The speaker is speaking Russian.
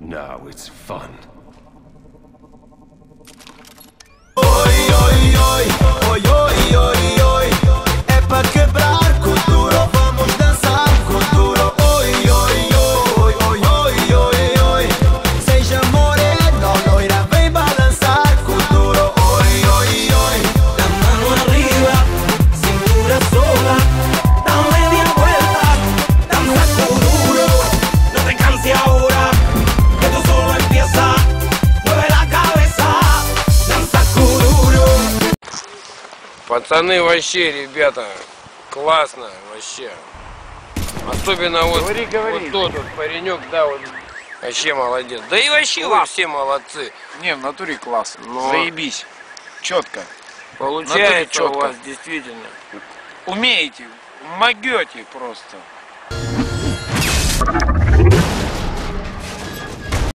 Now it's fun. Пацаны вообще, ребята, классно вообще. Особенно вот, Говори, говори. вот тот вот паренек, да, вот вообще молодец. Да и вообще вы все молодцы. Не, в натуре класс. Но- Заебись. Четко. Получается у вас действительно. Умеете. Могете просто.